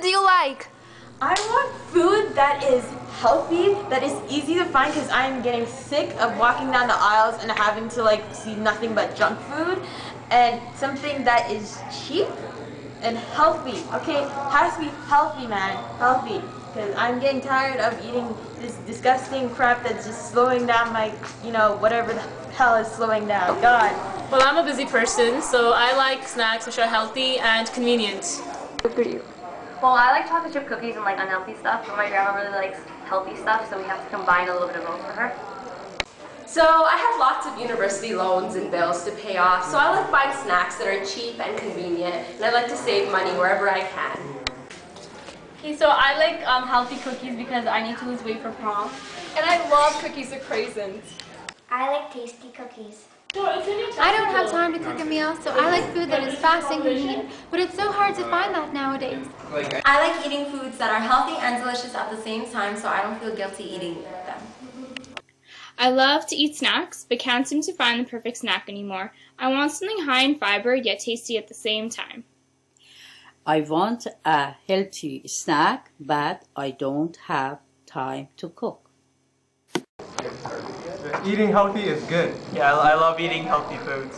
food do you like? I want food that is healthy, that is easy to find because I'm getting sick of walking down the aisles and having to like see nothing but junk food and something that is cheap and healthy. Okay, has to be healthy, man. Healthy. Because I'm getting tired of eating this disgusting crap that's just slowing down my, you know, whatever the hell is slowing down. God. Well, I'm a busy person, so I like snacks which are healthy and convenient. Well, I like chocolate chip cookies and like unhealthy stuff, but my grandma really likes healthy stuff, so we have to combine a little bit of both for her. So I have lots of university loans and bills to pay off, so I like buying snacks that are cheap and convenient, and I like to save money wherever I can. Okay, so I like um, healthy cookies because I need to lose weight for prom. And I love cookies with craisins. I like tasty cookies. I don't have time to cook a meal, so I like food that is fast and convenient, but it's so hard to find that nowadays. I like eating foods that are healthy and delicious at the same time so I don't feel guilty eating them. I love to eat snacks, but can't seem to find the perfect snack anymore. I want something high in fiber yet tasty at the same time. I want a healthy snack, but I don't have time to cook. Eating healthy is good. Yeah, I, I love eating healthy foods.